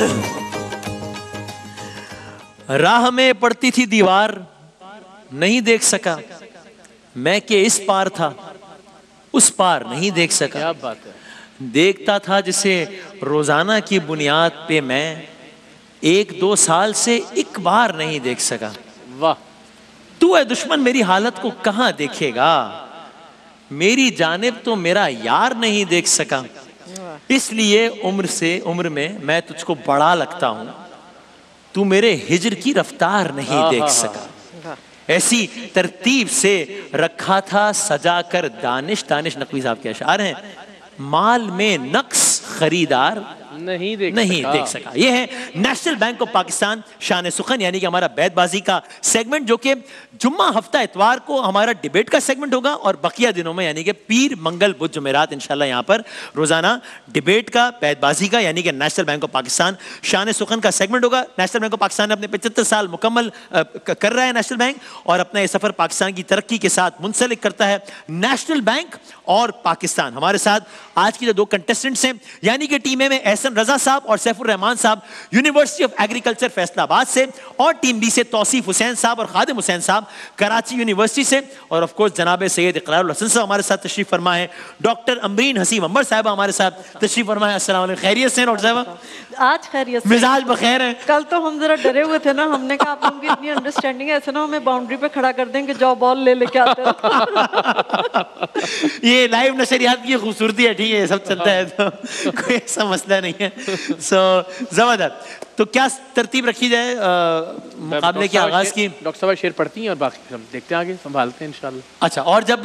राह में पड़ती थी दीवार नहीं देख सका। मैं के इस पार था उस पार नहीं देख सका। क्या बात है। देखता था जिसे रोज़ाना की बुनियाद पे मैं एक दो साल से एक बार नहीं देख सका। वाह। तू है दुश्मन मेरी हालत को कहाँ देखेगा? मेरी जानिब तो मेरा यार नहीं देख सका। इसलिए उम्र से उम्र में मैं तुझको बड़ा लगता हूँ। तू मेरे हिजर की रफ्तार नहीं देख सका। ऐसी तरतीब से रखा था सजा कर दानिश दानिश नकवी साहब के अशार हैं माल में नक्स खरीदार नहीं देख नहीं सका। देख सका। ये है नेशनल बैंक ऑफ़ पाकिस्तान शान सुखन यानी कि हमारा बैतबाजी का सेगमेंट जो कि जुम्मा हफ़्ता इतवार को हमारा डिबेट का सेगमेंट होगा और बकिया दिनों में यानी कि पीर मंगल बुध जुमेरात इंशाल्लाह यहाँ पर रोज़ाना डिबेट का बैतबाजी का यानी कि नेशनल बैंक ऑफ़ पाकिस्तान शान सुखन का सेगमेंट होगा। नेशनल बैंक ऑफ़ पाकिस्तान ने अपने पचहत्तर साल मुकम्मल कर रहा है नेशनल बैंक और अपना ये सफ़र पाकिस्तान की तरक्की के साथ मुंसलिक करता है नेशनल बैंक और पाकिस्तान। हमारे साथ आज की जो दो कंटेस्टेंट्स हैं यानी कि टीम में एहसन रजा साहब और सैफुर रहमान साहब यूनिवर्सिटी ऑफ़ एग्रीकल्चर फैसलाबाद से और टीम बी से तौसीफ हुसैन साहब और खादिम हुसैन साहब कराची यूनिवर्सिटी से और ऑफ़ कोर्स जनाब सैयद इकरार हसन साहब हमारे साथ तशरीफ़ फरमा है डॉक्टर अमरीन हसीम अंबर साहब हमारे साथ तशरीफ़ फरमा है वालेकुम। खैरियत से डॉक्टर साहब? आज खैरियत मिजाज बखैर है। कल तो हम जरा डरे हुए थे ना हमने कहा आप लोगों की इतनी अंडरस्टैंडिंग है ऐसे ना हमें बाउंड्री पे खड़ा कर देंगे जाओ बॉल ले लेके आते ये लाइव नशरियात की खूबसूरती है ठीक है सब चलता है तो कोई ऐसा मसला नहीं। है। सो so, ज़बरदस्त तो क्या तरतीब रखी जाए मुकाबले के आगाज़ की डॉक्टर साहब शेर पढ़ती हैं और बाकी हम देखते हैं आगे संभालते हैं इंशाल्लाह। अच्छा और जब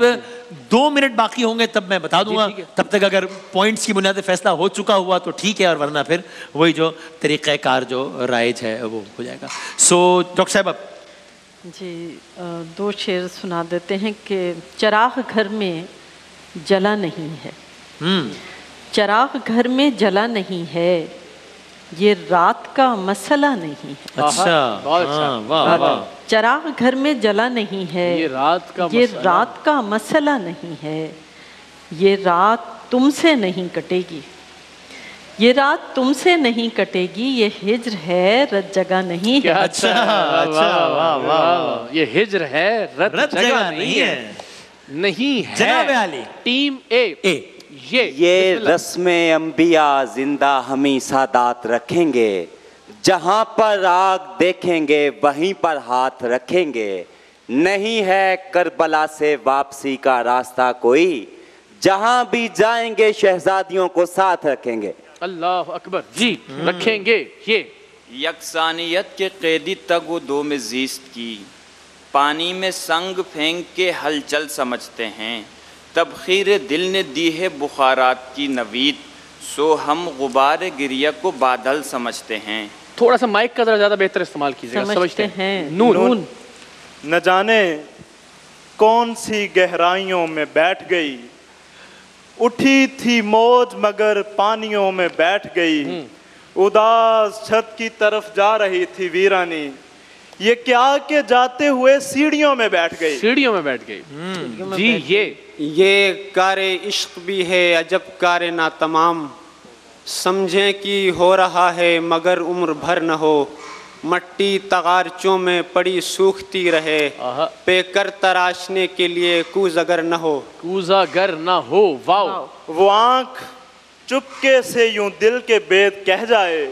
दो मिनट बाकी होंगे तब मैं बता दूँगा। ठीक है। तब तक अगर पॉइंट्स की बुनियाद फैसला हो चुका हुआ तो ठीक है और वरना फिर वही जो तरीक़ाकार जो राइज है वो हो जाएगा। सो डॉक्टर साहब अब जी दो शेर सुना देते हैं कि चराग घर में जला नहीं है। हम्म। चराग घर में जला नहीं है ये रात का मसला नहीं है। अच्छा बहुत अच्छा। हाँ, वाह वाह। चराग घर में जला नहीं है ये रात का ये मसला- रात का मसला नहीं है ये रात तुमसे नहीं कटेगी। ये रात तुमसे नहीं कटेगी ये हिज्र है रत जगह नहीं है। अच्छा, अच्छा, वाह, वाह, वाह। ये हिज्र है रत, रत जगह नहीं है। नहीं है। जनाब। Team A. ए। ये ये रस्म अम्बिया ज़िंदा हमी सादात रखेंगे। जहाँ पर आग देखेंगे वहीं पर हाथ रखेंगे। नहीं है करबला से वापसी का रास्ता कोई। जहाँ भी जाएँगे शहजादियों को साथ रखेंगे। अल्लाह अकबर। जी रखेंगे। ये। यकसानियत के कैदी तगो दो में जीस्त की। पानी में संग फेंक के हलचल समझते हैं। तबखीर दिल ने दी है बुखारात की नवीद सो हम गुबार गिरिया को बादल समझते हैं। थोड़ा सा माइक का जरा ज़्यादा बेहतर इस्तेमाल कीजिएगा समझते समझते हैं। नून नून। न जाने कौन सी गहराइयों में बैठ गई उठी थी मौज मगर पानियों में बैठ गई। उदास छत की तरफ़ जा रही थी वीरानी ये क्या के जाते हुए सीढ़ियों में बैठ गई? सीढ़ियों में बैठ गई। जी ये। ये कार इश्क भी है अजब कार ना तमाम समझे कि हो रहा है मगर उम्र भर न हो। मट्टी तगारचों में पड़ी सूखती रहे। पेकर तराशने के लिए कूज अगर न हो। कूजा गर ना हो। वाओ। वो आँख चुपके से यूँ दिल के बेद कह जाए।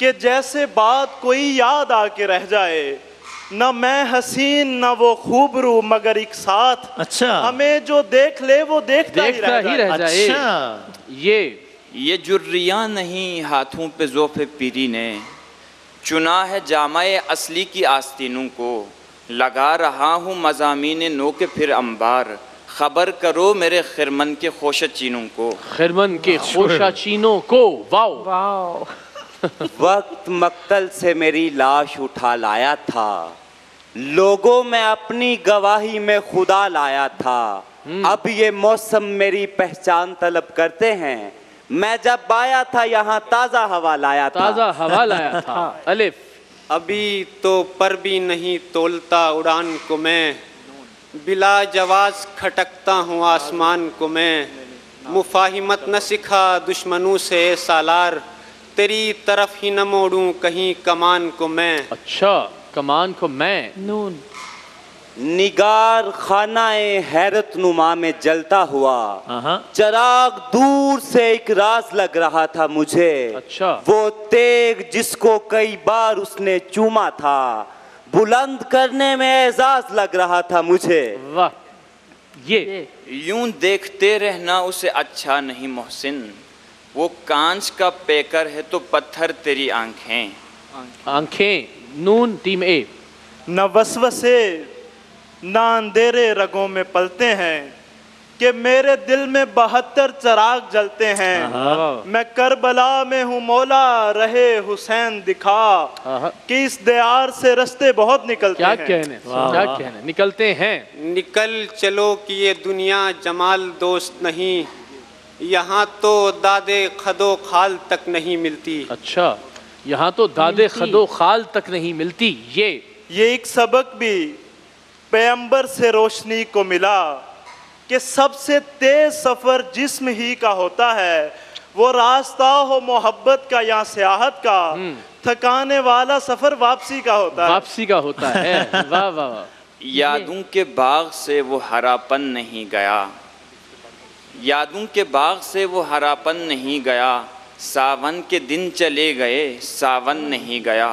कि जैसे बात कोई याद आके रह जाए न मैं हसीन न वो खूबरू मगर एक साथ। अच्छा। हमें जो देख ले वो देखता, देखता ही रह जाए। अच्छा। ये। ये जुर्रियाँ नहीं हाथों पे जोफ़े पीरी ने। चुना है जामाए असली की आस्तीनों को। लगा रहा हूँ मजामीन नो के फिर अंबार। खबर करो मेरे खिरमन के खोशा चीनों को। खिरमन के खोशा चीनों को। वाओ। वाह वक्त मक्तल से मेरी लाश उठा लाया था। लोगों में अपनी गवाही में खुदा लाया था। अब ये मौसम मेरी पहचान तलब करते हैं। मैं जब आया था यहाँ ताज़ा हवा लाया था। ताज़ा हवा लाया था। अलिफ। अभी तो पर भी नहीं तोलता उड़ान को मैं। बिला जवाज खटकता हूँ आसमान को मैं। मुफाहिमत न सिखा दुश्मनों से सालार। तेरी तरफ़ ही न मोड़ूं कहीं कमान को मैं। अच्छा कमान को मैं। नून। निगार खानाए हैरत नुमा में जलता हुआ। चराग दूर से एक राज लग रहा था मुझे। अच्छा। वो तेग जिसको कई बार उसने चूमा था। बुलंद करने में एजाज लग रहा था मुझे। वाह ये। ये। यूँ देखते रहना उसे अच्छा नहीं मोहसिन। वो कांच का पेकर है तो पत्थर तेरी आँखें। आँखें नून टीम ए। न वसवसे न अंधेरे रगों में पलते हैं कि मेरे दिल में बहत्तर चराग जलते हैं। मैं करबला में हूँ मौला रहे हुसैन दिखा कि इस दयार से रस्ते बहुत निकलते क्या हैं। कहने क्या कहने निकलते हैं। निकल चलो कि ये दुनिया जमाल दोस्त नहीं यहाँ तो दादे खदो खाल तक नहीं मिलती। अच्छा यहाँ तो दादे खदो खाल तक नहीं मिलती ये। ये एक सबक भी पैम्बर से रोशनी को मिला कि सबसे तेज सफ़र जिस्म ही का होता है वो रास्ता हो मोहब्बत का या सियाहत का थकाने वाला सफ़र वापसी का होता है। वापसी का होता है। वाह वाह वाह। यादों के बाग से वो हरापन नहीं गया। यादों के बाग से वो हरापन नहीं गया। सावन के दिन चले गए सावन नहीं गया।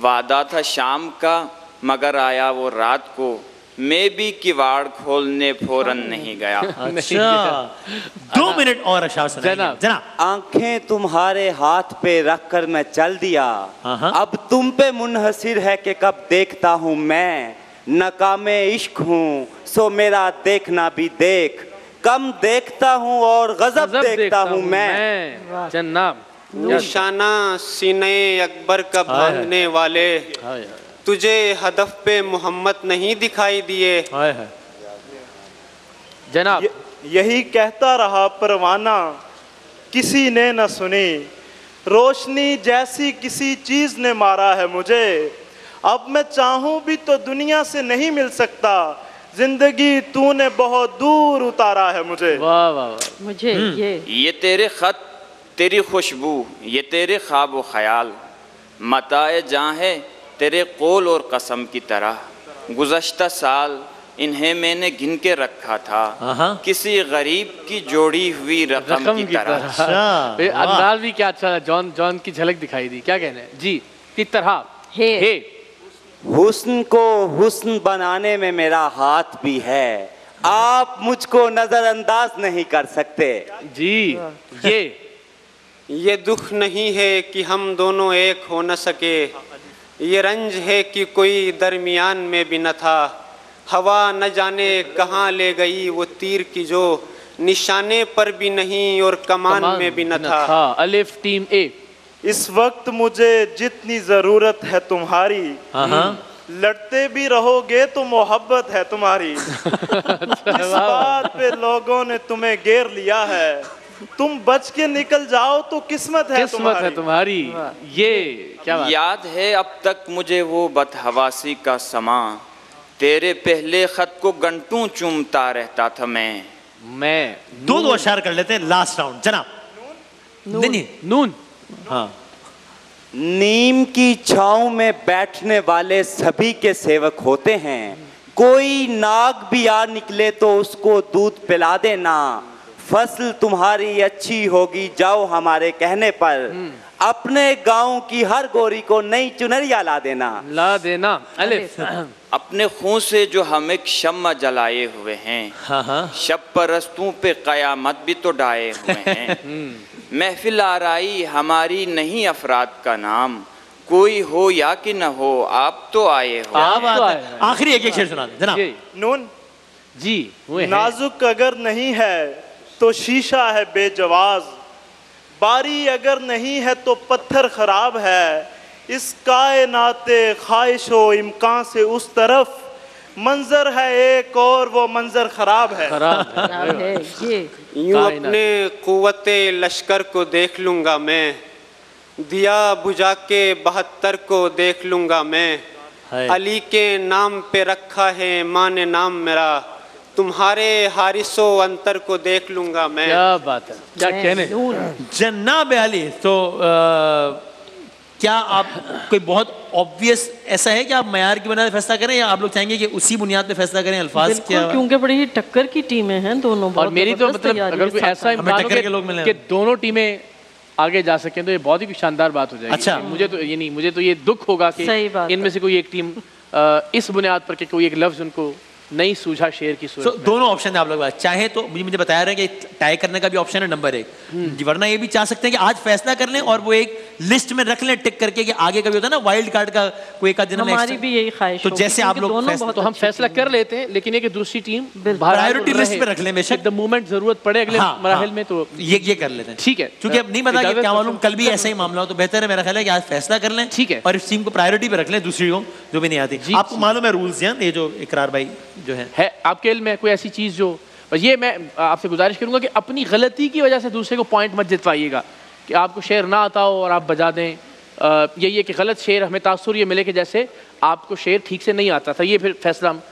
वादा था शाम का मगर आया वो रात को। मैं भी किवाड़ खोलने फ़ौरन नहीं गया। अच्छा। दो मिनट और जनाब। जनाब। आँखें तुम्हारे हाथ पे रख कर मैं चल दिया। हाँ। अब तुम पे मुनहसिर है कि कब देखता हूँ मैं। नकामे इश्क हूँ सो मेरा देखना भी देख। कम देखता हूँ और गजब गजब देखता हूँ मैं। मैं। जन्नाब। निशाना सीने अकबर का बांधने वाले तुझे हदफ पे मोहम्मद नहीं दिखाई दिए। जनाब। यही कहता रहा परवाना किसी ने न सुनी। रोशनी जैसी किसी चीज़ ने मारा है मुझे। अब मैं चाहूँ भी तो दुनिया से नहीं मिल सकता। ज़िंदगी तूने बहुत दूर उतारा है मुझे। वाह वाह वाह। मुझे ये। ये तेरे खत तेरी खुशबू ये तेरे ख्वाब व ख्याल मताए जहाँ है तेरे कौल और कसम की तरह। गुज़श्ता साल इन्हें मैंने गिन के रखा था हाँ। किसी गरीब की जोड़ी हुई रकम, रकम की, की तरह। अच्छा, ए, वाह। अंदाज भी क्या अच्छा था जॉन जॉन की झलक दिखाई दी। क्या कहने हैं? जी की तरह। हे। हे। हुस्न को हुस्न बनाने में मेरा हाथ भी है। आप मुझको नजरअंदाज नहीं कर सकते। जी ये। ये दुख नहीं है कि हम दोनों एक हो न सके। ये रंज है कि कोई दरमियान में भी न था। हवा न जाने कहाँ ले गई वो तीर की जो निशाने पर भी नहीं और कमान, कमान में भी न था। अलिफ टीम ए। इस वक्त मुझे जितनी ज़रूरत है तुम्हारी हाँ हाँ लड़ते भी रहोगे तो मोहब्बत है तुम्हारी। इस बात पे लोगों ने तुम्हें घेर लिया है। तुम बच के निकल जाओ तो किस्मत है किस्मत तुम्हारी। है तुम्हारी। तुम्हारी। ये क्या बात याद है अब तक मुझे वो बदहवासी का समा। तेरे पहले खत को घंटों चूमता रहता था मैं। मैं दो दो अशार कर लेते हैं लास्ट राउंड जनाब। नून नहीं नून। हाँ। नीम की छाँव में बैठने वाले सभी के सेवक होते हैं। कोई नाग भी आ निकले तो उसको दूध पिला देना। फ़सल तुम्हारी अच्छी होगी जाओ हमारे कहने पर। अपने गाँव की हर गोरी को नई चुनरिया ला देना। ला देना। अलिफ। अपने खून से जो हम एक शम्मा जलाए हुए हैं हाँ हाँ। शब परस्तों पे कयामत भी तो डाए हुए हैं। महफिल आराई हमारी नहीं अफराद का नाम। कोई हो या कि न हो आप तो आए हो। आप तो आए आखिरी एक एक शेर सुना जनाब। नून। जी नाजुक अगर नहीं है तो शीशा है बेजवाज। बारी अगर नहीं है तो पत्थर खराब है। इस कायनाते ख्वाहिश व इम्कान से उस तरफ़। मंजर है एक और वो मंजर खराब है। खराब है। ये। यूँ अपने कुवत लश्कर को देख लूँगा मैं दिया बुझा के बहत्तर को देख लूँगा मैं। अली के नाम पे रखा है माँ ने नाम मेरा तुम्हारे हारिसो अंतर को देख लूँगा मैं। क्या बात है। क्या कहने? नून जन्नाब अली तो अ, क्या आप कोई बहुत ऑब्वियस ऐसा है कि आप मैार की बुनियाद फैसला करें या आप लोग चाहेंगे कि उसी बुनियाद पे फैसला करें अल्फाज क्या क्योंकि बड़ी टक्कर की टीमें हैं दोनों और मेरी तो मतलब अगर कोई ऐसा हो टक्कर के लोग मिले। कि दोनों टीमें आगे जा सकें तो ये बहुत ही शानदार बात हो जाएगी अच्छा। मुझे तो ये नहीं मुझे तो ये दुख होगा कि इनमें से कोई एक टीम इस बुनियाद पर कि कोई एक लफ्ज उनको नहीं सूझा शेर की तो सूरत में। दोनों ऑप्शन है आप लोग के पास। चाहे तो मुझे मुझे बता रहे कि टाई करने का भी ऑप्शन है नंबर एक। हम्म। वरना ये भी चाह सकते हैं कि आज फैसला कर लें और वो एक लिस्ट में रख लें टिक करके कि आगे कभी होता है ना वाइल्ड कार्ड का कोई एक दिन हमारी भी यही ख्वाहिश तो जैसे आप लोग दोनों तो हम फैसला कर लेते हैं लेकिन ये कि दूसरी टीम बिल्कुल। Priority list पे रख लें बेशक। द मोमेंट ज़रूरत पड़े अगले हाँ, मराहल हाँ, में तो ये ये कर लेते हैं। ठीक है। क्योंकि अब नहीं पता कि क्या मालूम कल भी ऐसा ही मामला हो तो बेहतर है मेरा ख्याल है कि आज फैसला कर लें ठीक है। और इस टीम को प्रायोरिटी पे रख लें दूसरी को जो भी नहीं आती। आपको मालूम है रूल्स ये जो इकरार भाई जो है। है आपके इल्म में कोई ऐसी चीज़ जो बस ये मैं आपसे गुजारिश करूँगा कि अपनी गलती की वजह से दूसरे को पॉइंट मत जितवाइएगा कि आपको शेर ना आता हो और आप बजा दें। यही है कि गलत शेर हमें तासुर ये मिले कि जैसे आपको शेर ठीक से नहीं आता था। ये फिर फैसला हम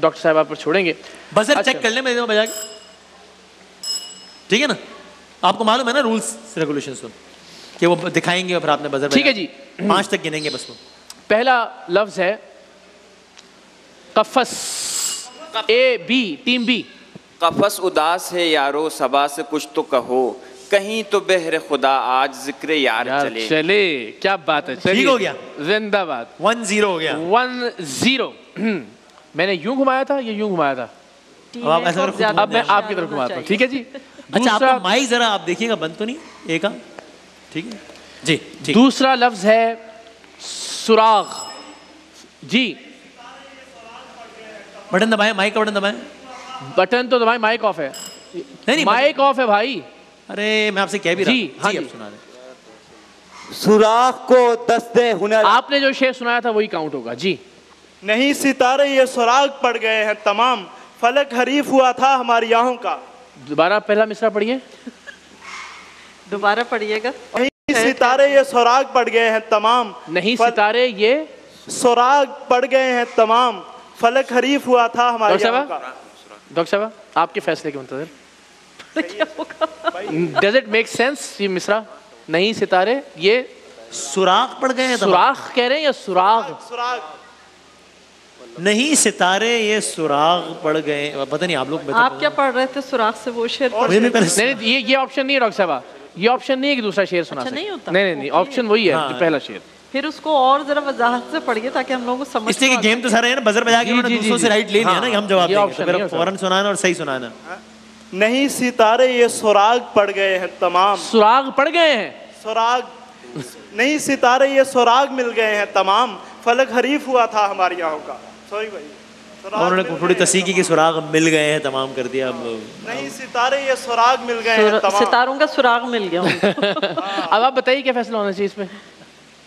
डॉक्टर साहब आप पर छोड़ेंगे। बजर अच्छा। चेक कर लें मेरे बजा के ठीक है ना? आपको मालूम है ना रूल्स रेगुलेशन तो कि वो दिखाएँगे और फिर आपने बजर ठीक है जी। पाँच तक गिनेंगे बस वो। पहला लफ्ज है कफस। A B team B. कफस उदास है यारो सबा से कुछ तो कहो। कहीं तो बहर खुदा आज ज़िक्र यार, यार चले। चले क्या बात है चलिए। हो गया। जिंदाबाद। वन ज़ीरो हो गया। One zero. मैंने यूँ घुमाया था ये यूँ घुमाया था? अब आप अब मैं आपकी तरफ़ घुमाता हूँ ठीक है जी? अच्छा आपका माइक जरा आप देखिएगा बंद तो नहीं? एक ठीक है? जी। दूसरा लफ्ज है सुराग। जी। बटन दबाएँ माइक का बटन दबाएँ। बटन तो दबाए माइक ऑफ़ है। नहीं नहीं माइक ऑफ़ है भाई। अरे मैं आपसे कह भी रहा जी, हूँ। हाँ जी अब सुना सुराख को दस्ते हुनर। आपने जो शेर सुनाया था वही काउंट होगा। जी। नहीं सितारे ये सुराग पड़ गए हैं तमाम। फलक हरीफ हुआ था हमारी आहों का। दोबारा पहला मिसरा पढ़िए। दोबारा पढ़िएगा। नहीं सितारे ये सुराग पड़ गए हैं तमाम। नहीं सितारे ये सुराग पड़ गए हैं तमाम। फलक हरीफ हुआ था हमारी डॉक्टर साहब? आपके फैसले के मुंतजर डज इट मेक सेंस ये मिसरा? नहीं सितारे ये सुराख पड़ गए सुराख कह रहे हैं या सुराग? सुराग नहीं सितारे ये सुराग पड़ गए। पता नहीं आप लोग आप क्या पढ़ रहे थे सुराख से वो शेर? नहीं नहीं ये ये ऑप्शन नहीं है डॉक्टर साहब। ये ऑप्शन नहीं है कि दूसरा शेर सुना अच्छा, नहीं होता? नहीं नहीं नहीं ऑप्शन वही है जो पहला शेर। फिर उसको और जरा वजाहत से पढ़िए ताकि हम लोगों को समझ इसलिए कि गेम तो सारा है ना बजर बजा के उन्होंने दूसरों से राइट ले लिया हाँ, ना कि हम जवाब देंगे। option तो। फ़ौरन सुनाना और सही सुनाना। नहीं सितारे ये सुराग पड़ गए हैं तमाम। सुराग पड़ गए हैं? सुराग नहीं सितारे ये सुराग मिल गए हैं तमाम। फलक हरीफ हुआ था हमारी आहों का। सॉरी भाई। उन्होंने थोड़ी तसीकी की सुराग मिल गए हैं तमाम कर दिया अब नहीं सितारे ये सुराग मिल गए हैं तमाम। सितारों का सुराग मिल गया। अब आप बताइए क्या फैसला होना चाहिए इसमें?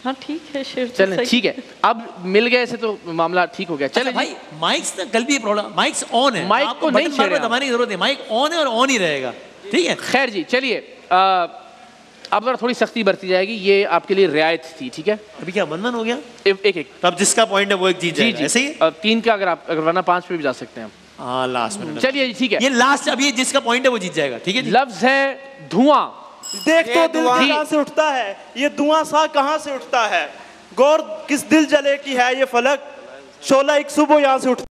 हाँ ठीक है शेर तो चलें ठीक है। अब मिल गए से तो मामला ठीक हो गया। चले चले भाई माइक्स ना कल भी ये प्रॉब्लम माइक्स ऑन है। माइक को नहीं बटन छेड़े आप। दबाने की ज़रूरत है माइक ऑन है और ऑन ही रहेगा। ठीक है? खैर जी चलिए अब जरा थोड़ी सख्ती बरती जाएगी। ये आपके लिए रियायत थी ठीक है? अभी क्या वन वन हो गया? एक एक, एक। तो अब जिसका पॉइंट है वो एक जीत जी ऐसे ही? तीन का अगर आप अगर वरना पाँच पे भी जा सकते हैं हम। हाँ लास्ट में चलिए जी ठीक है। ये लास्ट ये जिसका पॉइंट है वो जीत जाएगा। ठीक है जी? लफ्ज है धुआँ। देख तो दिल धुआं- कहाँ से उठता है? ये धुआँ सा कहाँ से उठता है? गौर किस दिल जले की है ये फलक? शोला एक सुबह यहाँ से उठता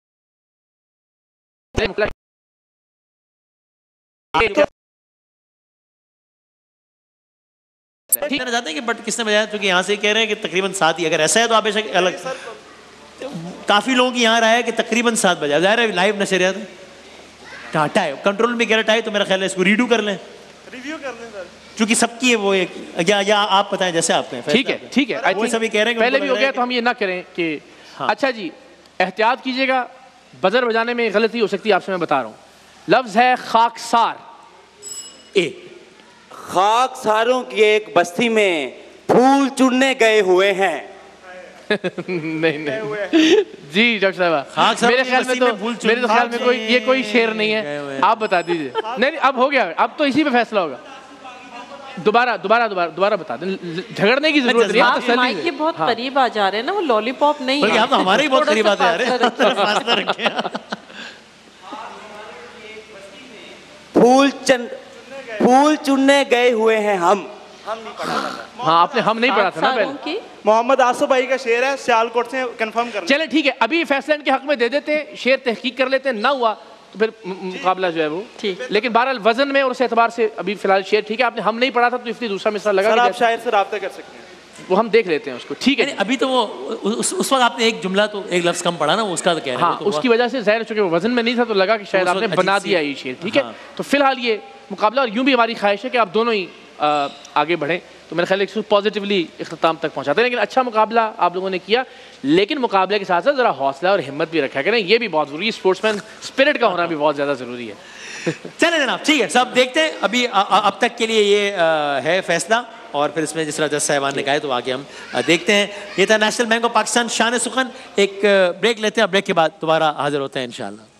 ठीक कहना चाहते हैं कि बट किसने बजाया? क्योंकि यहाँ से कह रहे हैं कि तकरीबन सात ही अगर ऐसा है तो आप बेशक अलग काफ़ी लोगों की यहाँ रहा है कि तकरीबन सात बजा। ज़ाहिर है लाइव नशरियात टाटा है। कंट्रोल में गिरट आए तो मेरा ख्याल है इसको रीडू कर लें। रिव्यू कर लें सर। क्योंकि सबकी है वो एक या, या आप बताएँ जैसे आप कहें ठीक है ठीक है think सभी कह रहे हैं पहले भी हो गया तो हम ये ना करें कि हाँ। अच्छा जी एहतियात कीजिएगा बजर बजाने में गलती हो सकती है आपसे मैं बता रहा हूँ। लफ्ज है खाकसार। ए खाक सारों की एक बस्ती में फूल चुनने गए हुए हैं। नहीं नहीं। जी डॉक्टर साहब खाकसारों मेरे ख्याल में तो मेरे तो ख्याल में कोई ये कोई शेर नहीं है। आप बता दीजिए। नहीं नहीं अब हो गया। अब तो इसी पे फैसला होगा। दोबारा दोबारा दोबारा दोबारा बता दें। झगड़ने की ज़रूरत नहीं है आप तसल्ली माइक। के बहुत हाँ। करीब आ जा रहे हैं ना वो लॉलीपॉप नहीं बल्कि है। हम तो हमारे ही बहुत करीब आते जा रहे हैं। रखें। फूल चन फूल चुनने गए हुए हैं हम। नहीं पढ़ा हाँ आपने हम नहीं पढ़ा था ना पहले। मोहम्मद आसफ भाई का शेर है सियालकोट से कंफर्म कर चले ठीक है अभी फैसला इनके हक में दे देते हैं शेर तहकीक कर लेते हैं ना हुआ। तो फिर मुकाबला जो है वो। ठीक। लेकिन बहरहाल वज़न में और उस एतबार से अभी फ़िलहाल शेर ठीक है आपने हम नहीं पढ़ा था तो इसलिए दूसरा मिसरा लगा आप शायर से रब्ता कर सकते हैं। वो हम देख लेते हैं उसको ठीक है। अभी तो वो उस, उस वक्त आपने एक जुमला तो एक लफ्ज कम पढ़ा ना वो उसका तो कह रहे हैं हाँ तो उसकी वजह से ज़ाहिर चूँकि वो वज़न में नहीं था तो लगा कि शायद आपने बना दिया ये शेर ठीक है। हाँ। तो फ़िलहाल ये मुकाबला और यूँ भी हमारी ख्वाहिश है कि आप दोनों ही आ, आगे बढ़ें। तो मेरे ख्याल एक पॉजिटिवली इख्ताम तक पहुँचाते हैं लेकिन अच्छा मुकाबला आप लोगों ने किया लेकिन मुकाबले के साथ साथ ज़रा हौसला और हिम्मत भी रखा करें। ये भी बहुत ज़रूरी है स्पोर्ट्समैन स्पिरिट का होना भी बहुत ज़्यादा ज़रूरी है। चले जनाब ठीक है सब देखते हैं। अभी अ- अ- अब तक के लिए ये अ, है फैसला और फिर इसमें जिस तरह जज साहबान ने कहा तो आगे हम देखते हैं। ये था नेशनल बैंक ऑफ़ पाकिस्तान शान सुखन एक ब्रेक लेते हैं ब्रेक के बाद दोबारा हाजिर होते हैं इंशाल्लाह।